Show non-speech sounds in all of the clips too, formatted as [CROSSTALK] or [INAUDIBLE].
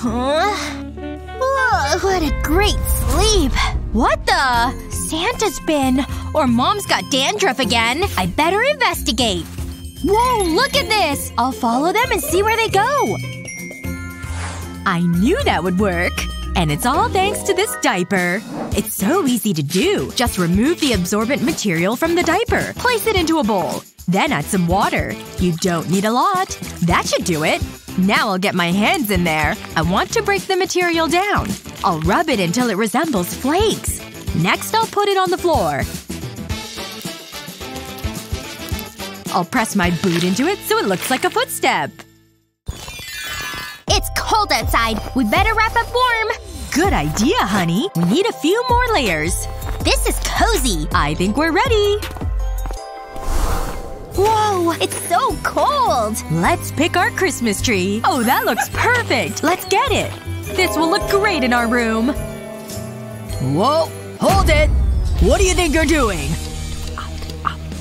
Huh? Ugh, what a great sleep. What the? Santa's been. Or mom's got dandruff again. I better investigate. Whoa, look at this! I'll follow them and see where they go. I knew that would work. And it's all thanks to this diaper. It's so easy to do. Just remove the absorbent material from the diaper. Place it into a bowl. Then add some water. You don't need a lot. That should do it. Now I'll get my hands in there. I want to break the material down. I'll rub it until it resembles flakes. Next I'll put it on the floor. I'll press my boot into it so it looks like a footstep. It's cold outside. We better wrap up warm. Good idea, honey. We need a few more layers. This is cozy. I think we're ready. Whoa, it's so cold. Let's pick our Christmas tree. Oh, that looks perfect. Let's get it. This will look great in our room. Whoa. Hold it! What do you think you're doing?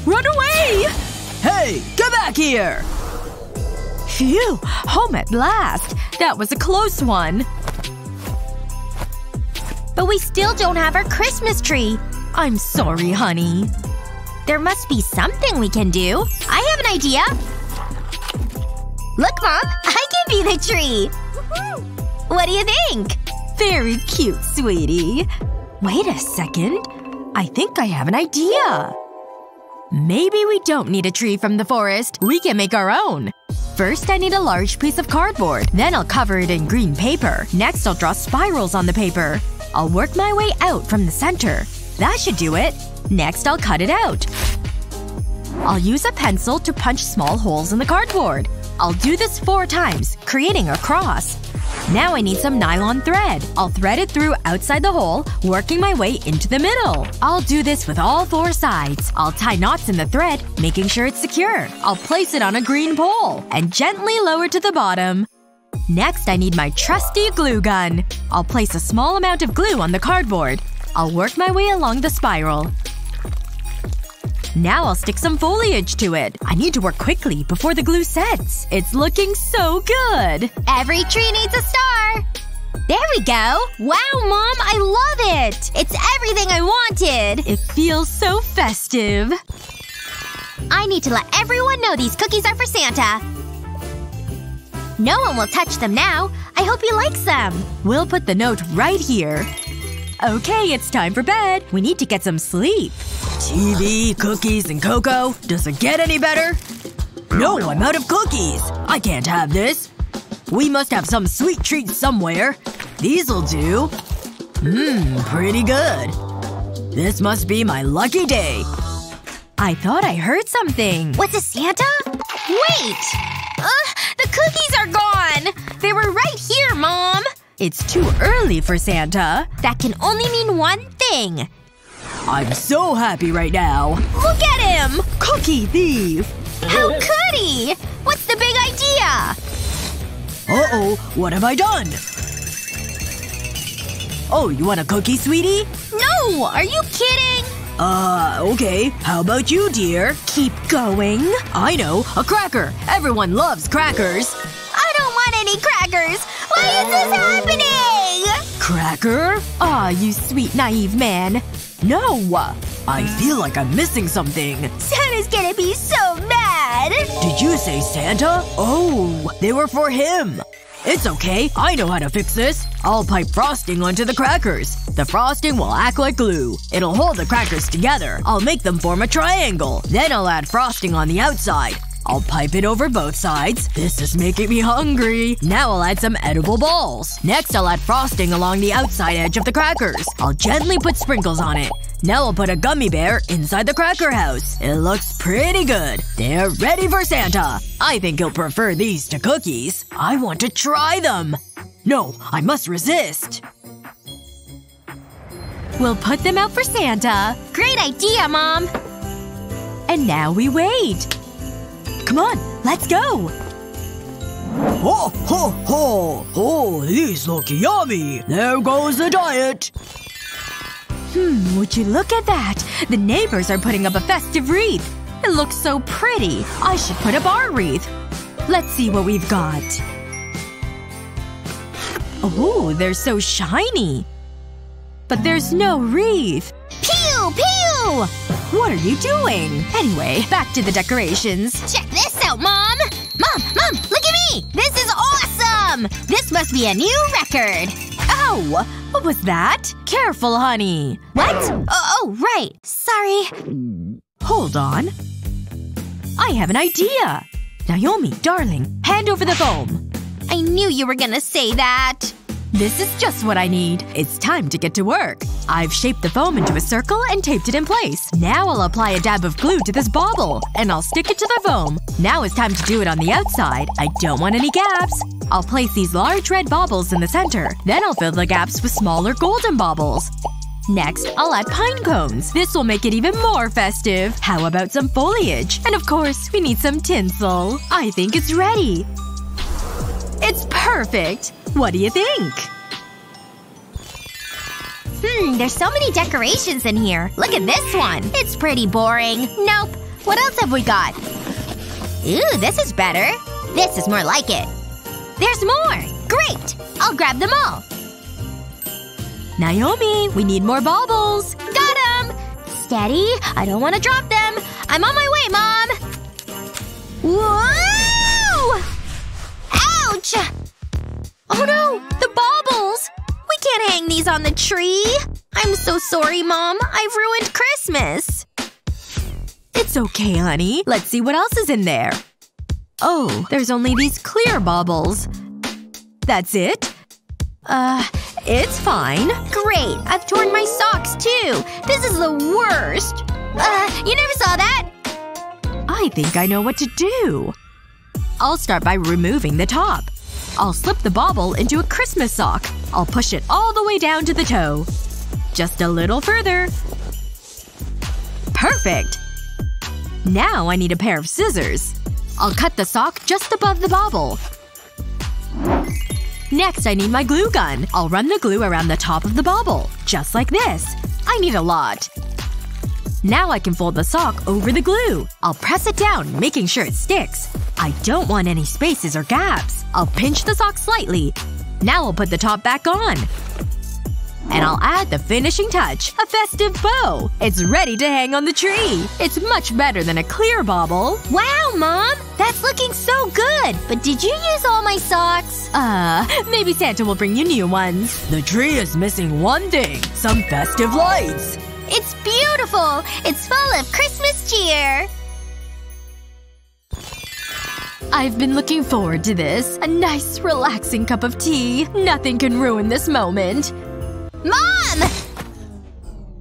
Run away! Hey! Get back here! Phew. Home at last. That was a close one. But we still don't have our Christmas tree. I'm sorry, honey. There must be something we can do. I have an idea. Look, Mom. I can be the tree. What do you think? Very cute, sweetie. Wait a second. I think I have an idea. Maybe we don't need a tree from the forest. We can make our own. First I need a large piece of cardboard. Then I'll cover it in green paper. Next I'll draw spirals on the paper. I'll work my way out from the center. That should do it. Next I'll cut it out. I'll use a pencil to punch small holes in the cardboard. I'll do this four times, creating a cross. Now I need some nylon thread. I'll thread it through outside the hole, working my way into the middle. I'll do this with all four sides. I'll tie knots in the thread, making sure it's secure. I'll place it on a green pole, and gently lower to the bottom. Next I need my trusty glue gun. I'll place a small amount of glue on the cardboard. I'll work my way along the spiral. Now I'll stick some foliage to it. I need to work quickly before the glue sets. It's looking so good! Every tree needs a star! There we go! Wow, Mom! I love it! It's everything I wanted! It feels so festive. I need to let everyone know these cookies are for Santa. No one will touch them now. I hope he likes them. We'll put the note right here. Okay, it's time for bed. We need to get some sleep. TV, cookies, and cocoa? Does it get any better? No, I'm out of cookies! I can't have this. We must have some sweet treats somewhere. These'll do. Mmm, pretty good. This must be my lucky day. I thought I heard something. What's a Santa? Wait! Uh, the cookies are gone! It's too early for Santa. That can only mean one thing. I'm so happy right now. Look at him! Cookie thief! How [LAUGHS] could he? What's the big idea? Uh-oh. What have I done? Oh, you want a cookie, sweetie? No! Are you kidding? Uh, okay. How about you, dear? Keep going. I know. A cracker. Everyone loves crackers. Crackers! Why is this happening? Cracker? Aw, you sweet naive man. No! I feel like I'm missing something. Santa's gonna be so mad! Did you say Santa? Oh, they were for him. It's okay. I know how to fix this. I'll pipe frosting onto the crackers. The frosting will act like glue. It'll hold the crackers together. I'll make them form a triangle. Then I'll add frosting on the outside. I'll pipe it over both sides. This is making me hungry. Now I'll add some edible balls. Next I'll add frosting along the outside edge of the crackers. I'll gently put sprinkles on it. Now I'll put a gummy bear inside the cracker house. It looks pretty good. They're ready for Santa. I think he'll prefer these to cookies. I want to try them. No, I must resist. We'll put them out for Santa. Great idea, Mom! And now we wait. Come on, let's go! Ho, ho, ho! Oh, these look yummy! There goes the diet! Hmm, would you look at that? The neighbors are putting up a festive wreath. It looks so pretty. I should put up our wreath. Let's see what we've got. Ooh, they're so shiny. But there's no wreath. Pew! Pew! What are you doing? Anyway, back to the decorations. Check this out, Mom! Mom! Mom! Look at me! This is awesome! This must be a new record. Ow! What was that? Careful, honey. What? Oh, oh right. Sorry. Hold on. I have an idea. Naomi, darling, hand over the foam. I knew you were gonna say that. This is just what I need. It's time to get to work. I've shaped the foam into a circle and taped it in place. Now I'll apply a dab of glue to this bauble. And I'll stick it to the foam. Now it's time to do it on the outside. I don't want any gaps. I'll place these large red baubles in the center. Then I'll fill the gaps with smaller golden baubles. Next, I'll add pine cones. This will make it even more festive. How about some foliage? And of course, we need some tinsel. I think it's ready. It's perfect! What do you think? Hmm, there's so many decorations in here. Look at this one. It's pretty boring. Nope. What else have we got? Ooh, this is better. This is more like it. There's more! Great! I'll grab them all. Naomi, we need more baubles. Got 'em! Steady. I don't want to drop them. I'm on my way, Mom. Whoa! Ouch! Oh no! The baubles! We can't hang these on the tree. I'm so sorry, Mom. I've ruined Christmas. It's okay, honey. Let's see what else is in there. Oh, there's only these clear baubles. That's it? Uh, it's fine. Great. I've torn my socks, too. This is the worst. Uh, you never saw that? I think I know what to do. I'll start by removing the top. I'll slip the bauble into a Christmas sock. I'll push it all the way down to the toe. Just a little further. Perfect! Now I need a pair of scissors. I'll cut the sock just above the bauble. Next I need my glue gun. I'll run the glue around the top of the bauble. Just like this. I need a lot. Now I can fold the sock over the glue. I'll press it down, making sure it sticks. I don't want any spaces or gaps. I'll pinch the sock slightly. Now I'll put the top back on. And I'll add the finishing touch. A festive bow. It's ready to hang on the tree. It's much better than a clear bauble. Wow, Mom! That's looking so good! But did you use all my socks? Uh, maybe Santa will bring you new ones. The tree is missing one thing. Some festive lights. It's beautiful! It's full of Christmas cheer! I've been looking forward to this. A nice, relaxing cup of tea. Nothing can ruin this moment. Mom!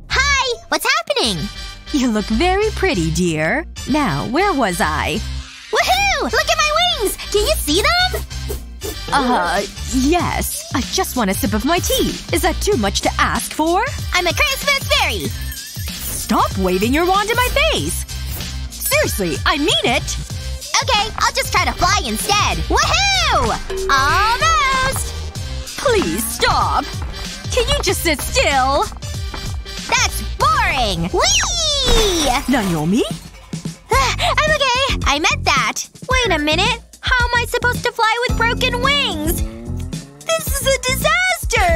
Hi! What's happening? You look very pretty, dear. Now, where was I? Woohoo! Look at my wings! Can you see them? Uh, yes. I just want a sip of my tea. Is that too much to ask for? I'm a Christmas fairy! Stop waving your wand in my face! Seriously, I mean it! Okay, I'll just try to fly instead. Woohoo! Almost! Please stop. Can you just sit still? That's boring! Whee! Naomi? [SIGHS] I'm okay. I meant that. Wait a minute. How am I supposed to fly with broken wings? This is a disaster!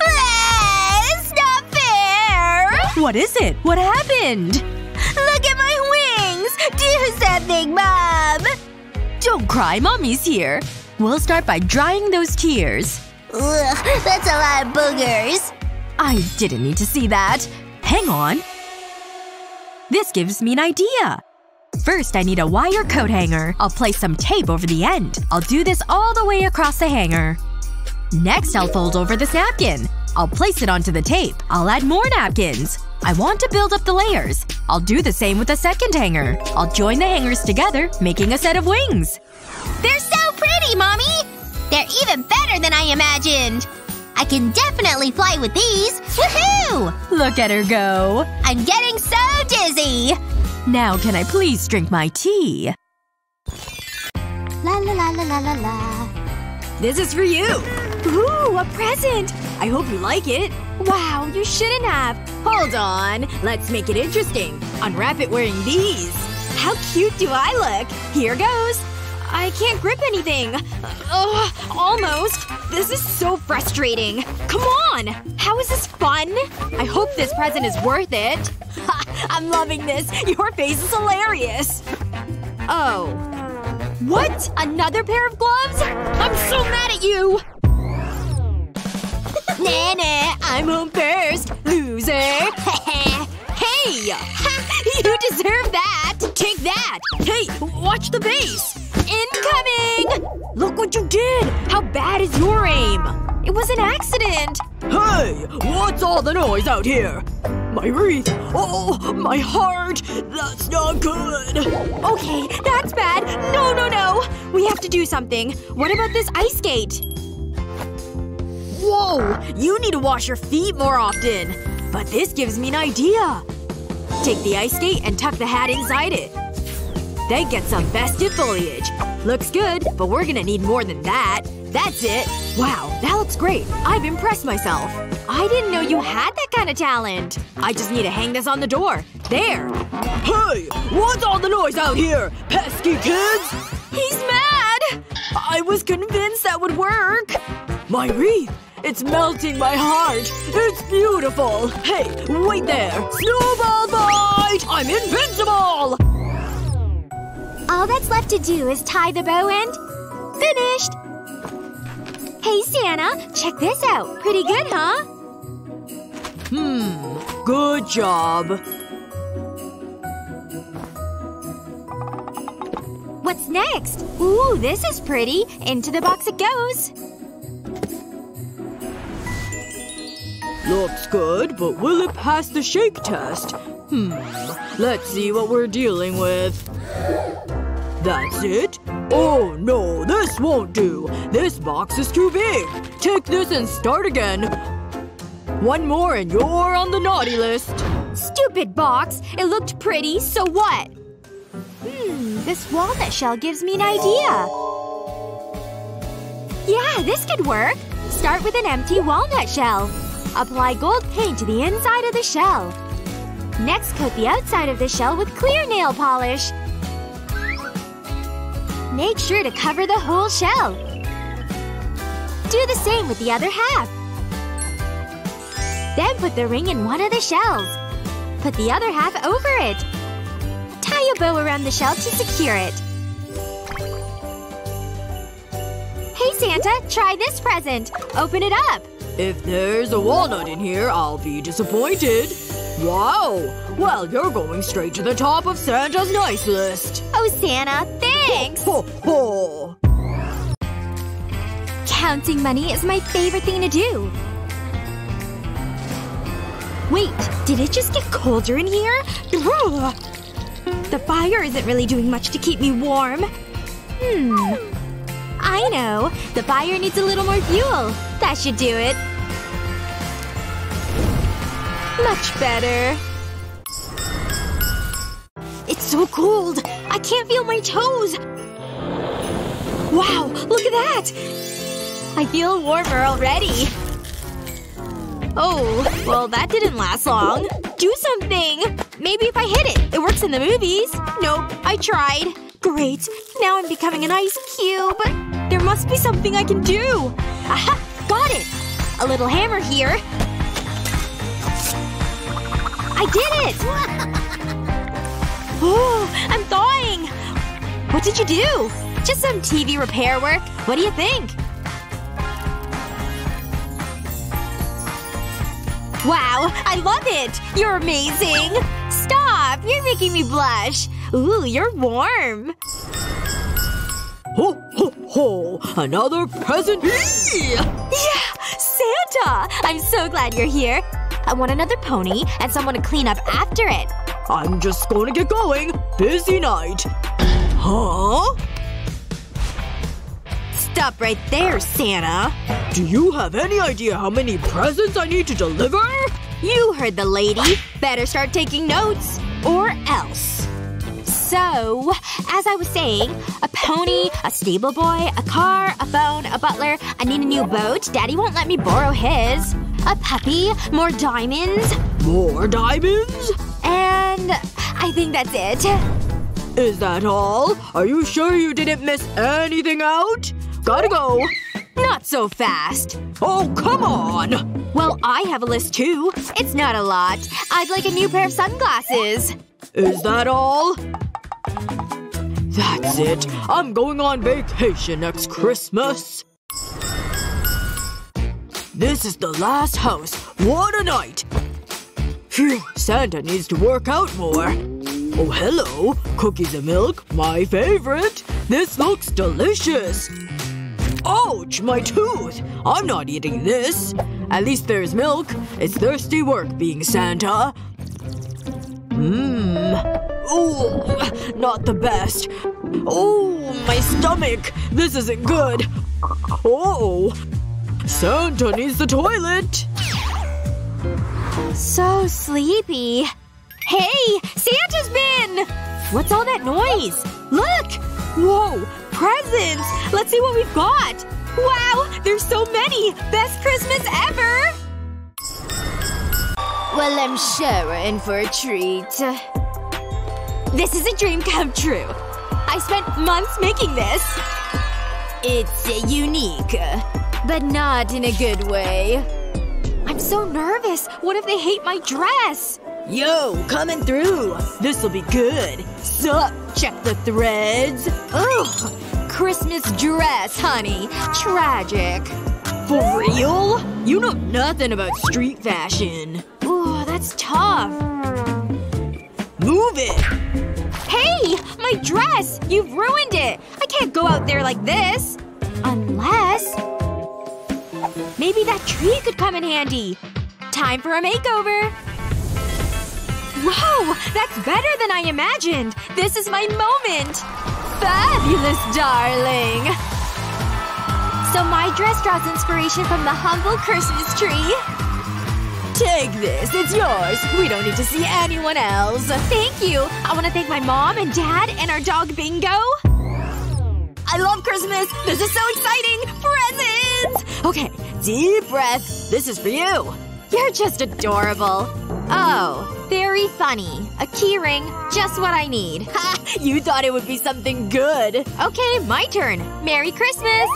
Ah, it's not fair! What is it? What happened? Look at my wings! Do something, Mom! Don't cry, Mommy's here. We'll start by drying those tears. Ugh, that's a lot of boogers. I didn't need to see that. Hang on. This gives me an idea. First, I need a wire coat hanger. I'll place some tape over the end. I'll do this all the way across the hanger. Next, I'll fold over this napkin. I'll place it onto the tape. I'll add more napkins. I want to build up the layers. I'll do the same with the second hanger. I'll join the hangers together, making a set of wings. They're so pretty, Mommy! They're even better than I imagined! I can definitely fly with these! Woohoo! Look at her go. I'm getting so dizzy! Now can I please drink my tea? La la la la la la la. This is for you! Ooh, a present! I hope you like it. Wow, you shouldn't have. Hold on. Let's make it interesting. Unwrap it wearing these. How cute do I look? Here goes. I can't grip anything. Ugh, almost. This is so frustrating. Come on! How is this fun? I hope this present is worth it. [LAUGHS] I'm loving this. Your face is hilarious. Oh. What? Another pair of gloves? I'm so mad at you! [LAUGHS] nah, nah, I'm home first, loser. [LAUGHS] hey! you deserve that! Take that! Hey, watch the base! Incoming! Look what you did! How bad is your aim? It was an accident! Hey! What's all the noise out here? My wreath! Oh, my heart! That's not good! Okay, that's bad. No, no, no! We have to do something. What about this ice skate? Whoa! You need to wash your feet more often. But this gives me an idea. Take the ice skate and tuck the hat inside it. Then get some festive foliage. Looks good, but we're gonna need more than that. That's it. Wow, that looks great. I've impressed myself. I didn't know you had that kind of talent. I just need to hang this on the door. There. Hey! What's all the noise out here? Pesky kids? He's mad! I was convinced that would work. My wreath! It's melting my heart. It's beautiful. Hey, wait there. Snowball fight! I'm invincible! All that's left to do is tie the bow end. finished! Hey, Santa. Check this out. Pretty good, huh? Hmm. Good job. What's next? Ooh, this is pretty. Into the box it goes. Looks good, but will it pass the shake test? Hmm. Let's see what we're dealing with. That's it? Oh no, this won't do. This box is too big. Take this and start again. One more and you're on the naughty list. Stupid box. It looked pretty, so what? Hmm, this walnut shell gives me an idea. Yeah, this could work. Start with an empty walnut shell. Apply gold paint to the inside of the shell. Next coat the outside of the shell with clear nail polish. Make sure to cover the whole shell. Do the same with the other half. Then put the ring in one of the shells. Put the other half over it. Tie a bow around the shell to secure it. Hey Santa, try this present. Open it up. If there's a walnut in here, I'll be disappointed. Wow! Well, you're going straight to the top of Santa's nice list. Oh, Santa, thanks! Ho, ho! Counting money is my favorite thing to do. Wait, did it just get colder in here? The fire isn't really doing much to keep me warm. Hmm. I know. The fire needs a little more fuel. That should do it. Much better. It's so cold. I can't feel my toes. Wow, look at that! I feel warmer already. Oh, well that didn't last long. Do something! Maybe if I hit it. It works in the movies. Nope, I tried. Great. Now I'm becoming an ice cube. There must be something I can do. Aha! Got it! A little hammer here. I did it! [LAUGHS] Oh, I'm thawing! What did you do? Just some TV repair work. What do you think? Wow, I love it! You're amazing! Stop! You're making me blush. Ooh, you're warm. Ho, ho, ho! Another present [GASPS] Yeah! Santa! I'm so glad you're here. I want another pony and someone to clean up after it. I'm just gonna get going. Busy night. Huh? Stop right there, Santa. Do you have any idea how many presents I need to deliver? You heard the lady. Better start taking notes. Or else. So, as I was saying, a pony, a stable boy, a car, a phone, a butler, I need a new boat. Daddy won't let me borrow his. A puppy, more diamonds. More diamonds? And I think that's it. Is that all? Are you sure you didn't miss anything out? Gotta go. Not so fast. Oh, come on! Well, I have a list too. It's not a lot. I'd like a new pair of sunglasses. Is that all? That's it. I'm going on vacation next Christmas. This is the last house. What a night! Phew, Santa needs to work out more. Oh, hello. Cookies and milk. My favorite. This looks delicious. Ouch! My tooth! I'm not eating this. At least there's milk. It's thirsty work being Santa. Mmm. Oh, not the best. Oh, my stomach. This isn't good. Oh. Santa needs the toilet. So sleepy. Hey! Santa's been! What's all that noise? Look! Whoa! Presents! Let's see what we've got! Wow! There's so many! Best Christmas ever! Well, I'm sure we're in for a treat. This is a dream come true. I spent months making this. It's unique. But not in a good way. I'm so nervous. What if they hate my dress? Yo, coming through. This'll be good. Sup? Check the threads. Ugh. Christmas dress, honey. Tragic. For real? You know nothing about street fashion. Ooh, that's tough. Move it! Hey! My dress! You've ruined it! I can't go out there like this. Maybe that tree could come in handy. Time for a makeover. Whoa! That's better than I imagined! This is my moment! Fabulous, darling! So my dress draws inspiration from the humble Christmas tree. Take this. It's yours. We don't need to see anyone else. Thank you! I want to thank my mom and dad and our dog Bingo. I love Christmas! This is so exciting! Okay, deep breath. This is for you. You're just adorable. Oh, very funny. A keyring. Just what I need. [LAUGHS] Ha! You thought it would be something good. Okay, my turn. Merry Christmas!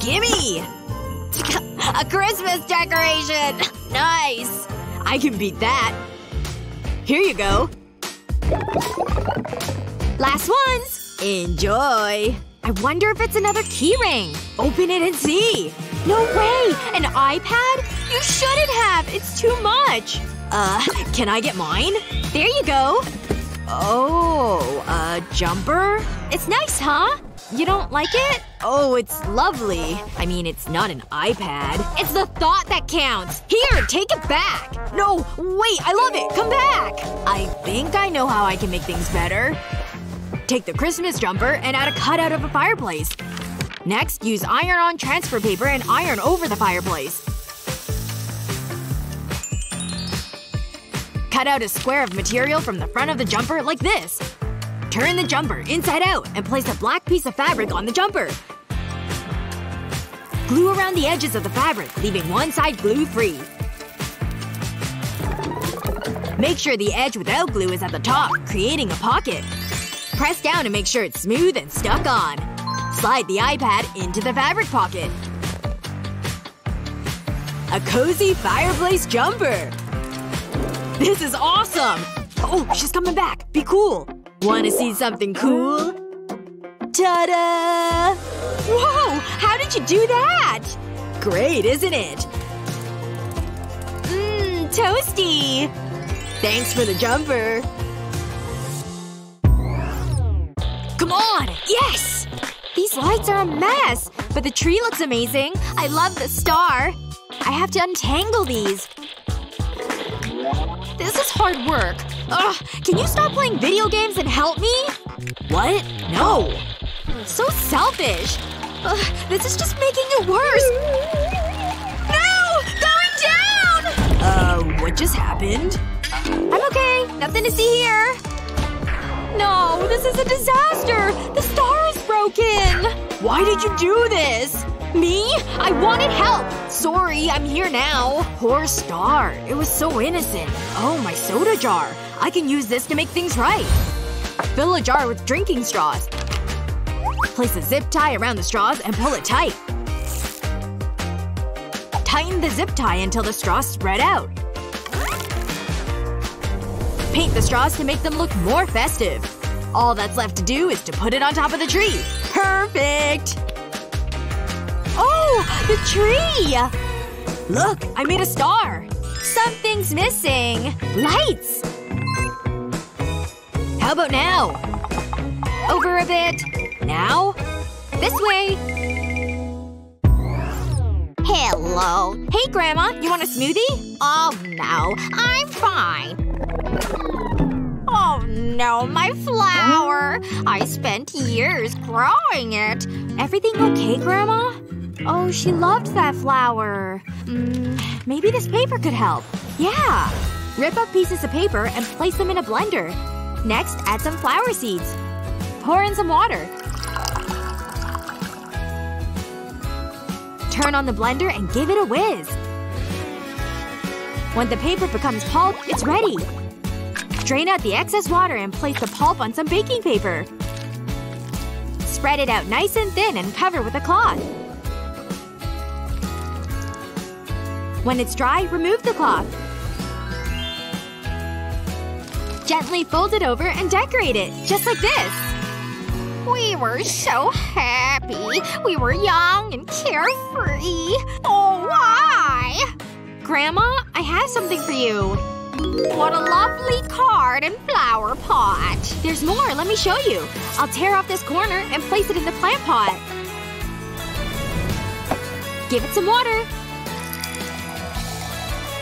Gimme! [LAUGHS] A Christmas decoration! [LAUGHS] Nice! I can beat that. Here you go. Last ones! Enjoy. I wonder if it's another keyring. Open it and see. No way! An iPad? You shouldn't have! It's too much! Uh, can I get mine? There you go. Oh, a jumper? It's nice, huh? You don't like it? Oh, it's lovely. I mean, it's not an iPad. It's the thought that counts! Here, take it back! No! Wait! I love it! Come back! I think I know how I can make things better. Take the Christmas jumper and add a cutout of a fireplace. Next, use iron-on transfer paper and iron over the fireplace. Cut out a square of material from the front of the jumper like this. Turn the jumper inside out and place a black piece of fabric on the jumper. Glue around the edges of the fabric, leaving one side glue-free. Make sure the edge without glue is at the top, creating a pocket. Press down to make sure it's smooth and stuck on. Slide the iPad into the fabric pocket. A cozy fireplace jumper! This is awesome! Oh, she's coming back. Be cool. Wanna see something cool? Ta-da! Whoa! How did you do that? Great, isn't it? Mmm, toasty! Thanks for the jumper. Come on! Yes! These lights are a mess. But the tree looks amazing. I love the star. I have to untangle these. This is hard work. Ugh, can you stop playing video games and help me? What? No. So selfish. Ugh, this is just making it worse. No! Going down! Uh, what just happened? I'm okay. Nothing to see here. No, this is a disaster! The star is broken! Why did you do this? Me? I wanted help! Sorry, I'm here now. Poor star. It was so innocent. Oh, my soda jar. I can use this to make things right. Fill a jar with drinking straws. Place a zip tie around the straws and pull it tight. Tighten the zip tie until the straws spread out. Paint the straws to make them look more festive. All that's left to do is to put it on top of the tree. Perfect! Oh! The tree! Look! I made a star! Something's missing. Lights. How about now? Over a bit. Now? This way. Hello. Hey, Grandma. You want a smoothie? Oh no. I'm fine. Oh no, my flower. I spent years growing it. Everything okay, Grandma? Oh, she loved that flower. Mm, maybe this paper could help. Yeah! Rip up pieces of paper and place them in a blender. Next, add some flower seeds. Pour in some water. Turn on the blender and give it a whiz. When the paper becomes pulp, it's ready. Drain out the excess water and place the pulp on some baking paper. Spread it out nice and thin and cover with a cloth. When it's dry, remove the cloth. Gently fold it over and decorate it, just like this. We were so happy. We were young and carefree. Oh, why? Grandma, I have something for you. What a lovely card and flower pot. There's more, let me show you. I'll tear off this corner and place it in the plant pot. Give it some water.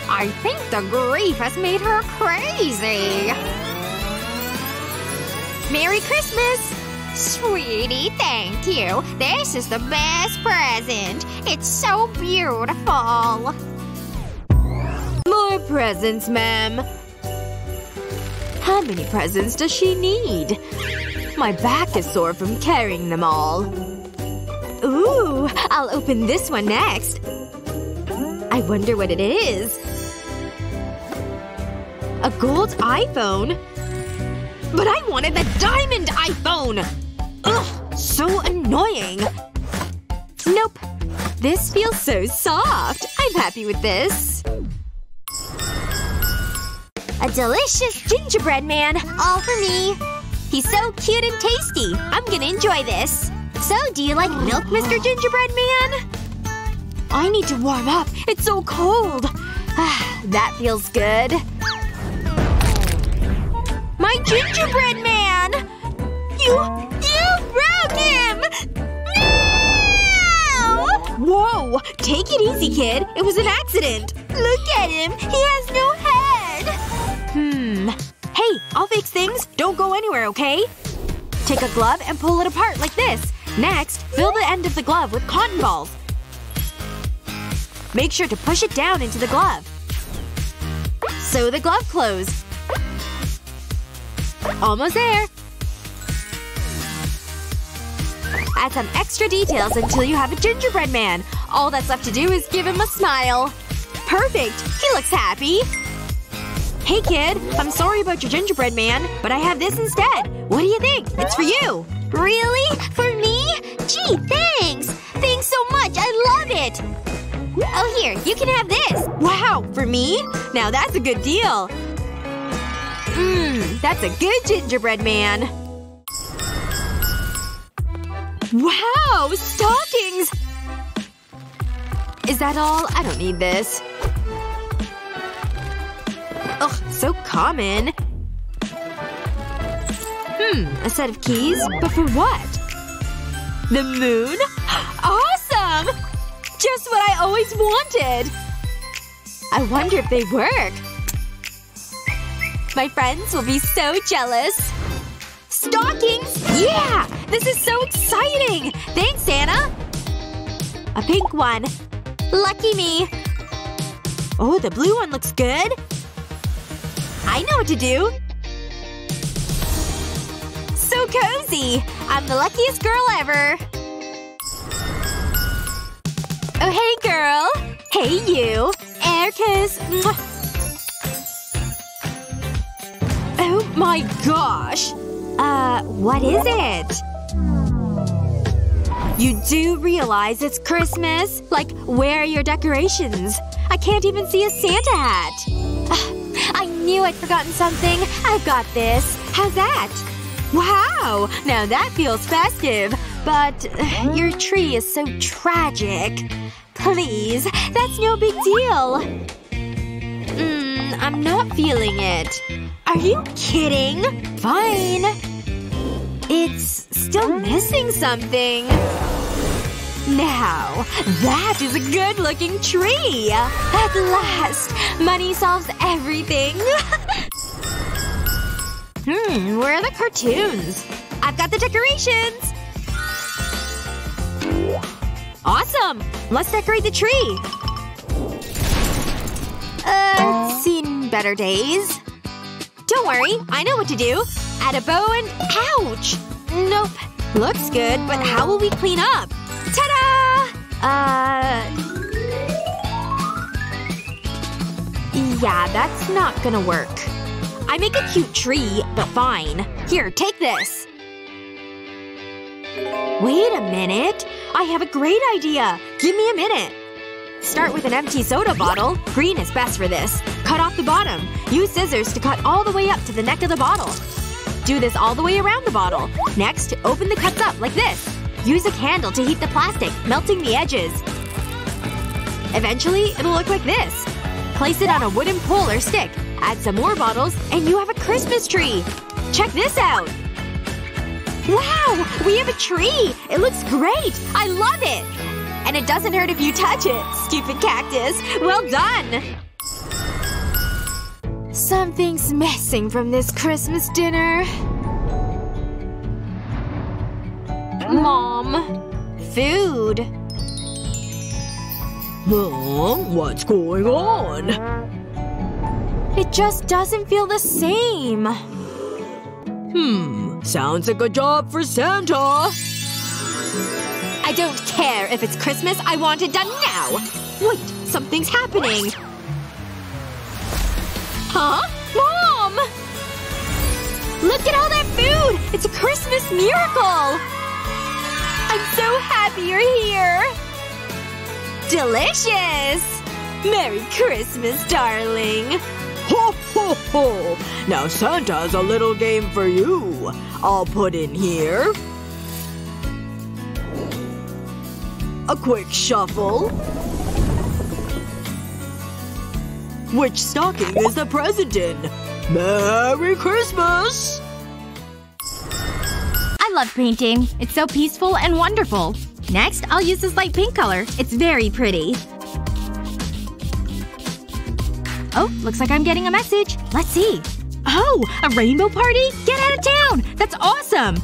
I think the grief has made her crazy. Merry Christmas! Sweetie, thank you. This is the best present. It's so beautiful. More presents, ma'am. How many presents does she need? My back is sore from carrying them all. Ooh, I'll open this one next. I wonder what it is. A gold iPhone? But I wanted the diamond iPhone! Ugh, so annoying. Nope. This feels so soft. I'm happy with this. A delicious gingerbread man. All for me. He's so cute and tasty. I'm gonna enjoy this. So, do you like milk, Mr. Gingerbread Man? I need to warm up. It's so cold. Ah, that feels good. My gingerbread man! You… you broke him! No! Whoa! Take it easy, kid. It was an accident. Look at him. He has no. Hey, I'll fix things. Don't go anywhere, okay? Take a glove and pull it apart like this. Next, fill the end of the glove with cotton balls. Make sure to push it down into the glove. Sew the glove closed. Almost there. Add some extra details until you have a gingerbread man. All that's left to do is give him a smile. Perfect! He looks happy. Hey kid, I'm sorry about your gingerbread man, but I have this instead. What do you think? It's for you. Really? For me? Gee, thanks! Thanks so much! I love it! Oh here, you can have this! Wow, for me? Now that's a good deal. Mmm, that's a good gingerbread man. Wow! Stockings! Is that all? I don't need this. So common. Hmm, a set of keys? But for what? The moon? [GASPS] Awesome! Just what I always wanted! I wonder if they work. My friends will be so jealous. Stockings! Yeah! This is so exciting! Thanks, Santa! A pink one. Lucky me. Oh, the blue one looks good. I know what to do. So cozy! I'm the luckiest girl ever. Oh hey, girl! Hey, you! Air kiss! Oh my gosh! Uh, what is it? You do realize it's Christmas? Like, where are your decorations? I can't even see a Santa hat. Knew I'd forgotten something. I've got this. How's that? Wow! Now that feels festive. But [SIGHS] your tree is so tragic. Please. That's no big deal. Mmm, I'm not feeling it. Are you kidding? Fine. It's still missing something. Now, that is a good-looking tree! At last! Money solves everything! [LAUGHS] hmm, where are the cartoons? I've got the decorations! Awesome! Let's decorate the tree! Uh, seen better days. Don't worry, I know what to do. Add a bow and… ouch! Nope. Looks good, but how will we clean up? Uh… Yeah, that's not gonna work. I make a cute tree, but fine. Here, take this. Wait a minute. I have a great idea. Give me a minute. Start with an empty soda bottle. Green is best for this. Cut off the bottom. Use scissors to cut all the way up to the neck of the bottle. Do this all the way around the bottle. Next, open the cuts up like this. Use a candle to heat the plastic, melting the edges. Eventually, it'll look like this. Place it on a wooden pole or stick. Add some more bottles, and you have a Christmas tree! Check this out! Wow! We have a tree! It looks great! I love it! And it doesn't hurt if you touch it, stupid cactus! Well done! Something's missing from this Christmas dinner. Mom. Food. Mom, what's going on? It just doesn't feel the same. Hmm. Sounds like a job for Santa. I don't care if it's Christmas. I want it done now. Wait. Something's happening. Huh? Mom! Look at all that food! It's a Christmas miracle! I'm so happy you're here! Delicious! Merry Christmas, darling! Ho ho ho! Now Santa's a little game for you. I'll put in here. A quick shuffle. Which stocking is the present in? Merry Christmas! I love painting. It's so peaceful and wonderful. Next, I'll use this light pink color. It's very pretty. Oh, looks like I'm getting a message. Let's see. Oh, a rainbow party? Get out of town! That's awesome!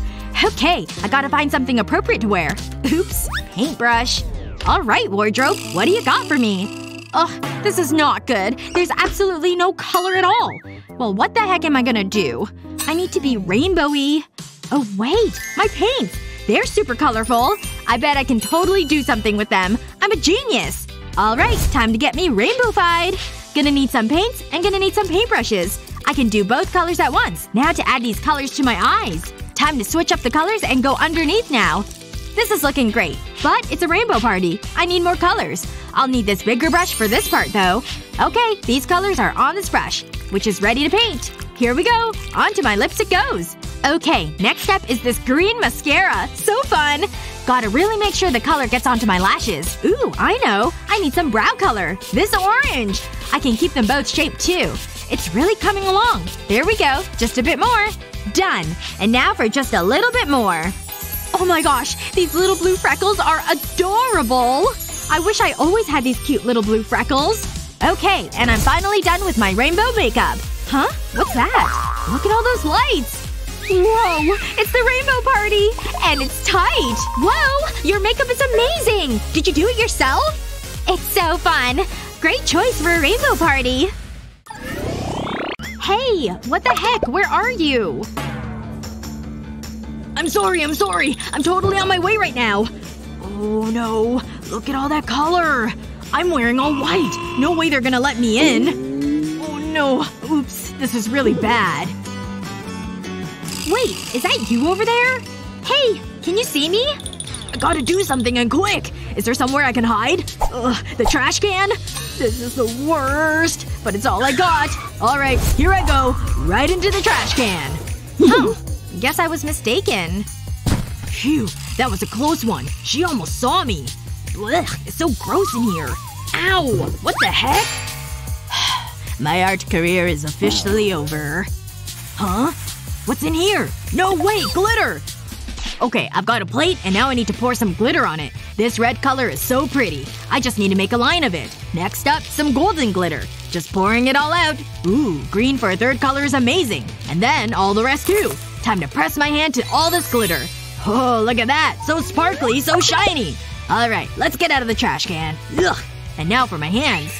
Okay, I gotta find something appropriate to wear. Oops. Paintbrush. Alright, wardrobe. What do you got for me? Ugh, this is not good. There's absolutely no color at all. Well, what the heck am I gonna do? I need to be rainbowy. Oh wait, my paints! They're super colorful. I bet I can totally do something with them. I'm a genius! Alright, time to get me rainbow-fied. Gonna need some paints and gonna need some paintbrushes. I can do both colors at once. Now to add these colors to my eyes. Time to switch up the colors and go underneath now. This is looking great. But it's a rainbow party. I need more colors. I'll need this bigger brush for this part, though. Okay, these colors are on this brush. Which is ready to paint. Here we go. Onto my lips it goes. Okay, next step is this green mascara. So fun! Gotta really make sure the color gets onto my lashes. Ooh, I know. I need some brow color. This orange! I can keep them both shaped, too. It's really coming along. There we go. Just a bit more. Done. And now for just a little bit more. Oh my gosh, these little blue freckles are adorable! I wish I always had these cute little blue freckles. Okay, and I'm finally done with my rainbow makeup. Huh? What's that? Look at all those lights! Whoa! It's the rainbow party! And it's tight! Whoa! Your makeup is amazing! Did you do it yourself? It's so fun! Great choice for a rainbow party! Hey! What the heck? Where are you? I'm sorry, I'm sorry! I'm totally on my way right now! Oh no. Look at all that color! I'm wearing all white. No way they're gonna let me in. Oh no. Oops. This is really bad. Wait, is that you over there? Hey, can you see me? I gotta do something and quick! Is there somewhere I can hide? Ugh, the trash can? This is the worst. But it's all I got. Alright, here I go. Right into the trash can. Huh. Guess I was mistaken. Phew. That was a close one. She almost saw me. Ugh, it's so gross in here. Ow! What the heck? [SIGHS] My art career is officially over. Huh? What's in here? No way! Glitter! Okay, I've got a plate, and now I need to pour some glitter on it. This red color is so pretty. I just need to make a line of it. Next up, some golden glitter. Just pouring it all out. Ooh, green for a third color is amazing. And then all the rest too. Time to press my hand to all this glitter. Oh, look at that. So sparkly, so shiny. Alright, let's get out of the trash can. Ugh. And now for my hands.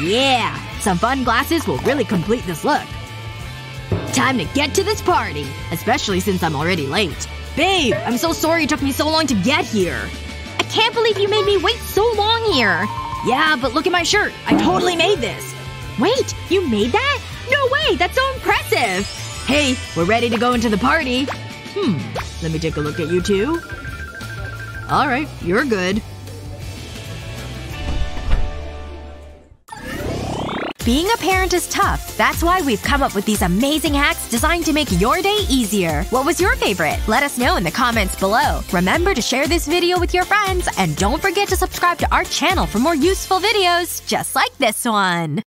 Yeah! Some fun glasses will really complete this look. Time to get to this party. Especially since I'm already late. Babe! I'm so sorry it took me so long to get here. I can't believe you made me wait so long here. Yeah, but look at my shirt. I totally made this. Wait, you made that? No way! That's so impressive! Hey, we're ready to go into the party. Hmm. Let me take a look at you two. Alright, you're good. Being a parent is tough. That's why we've come up with these amazing hacks designed to make your day easier. What was your favorite? Let us know in the comments below. Remember to share this video with your friends, and don't forget to subscribe to our channel for more useful videos just like this one.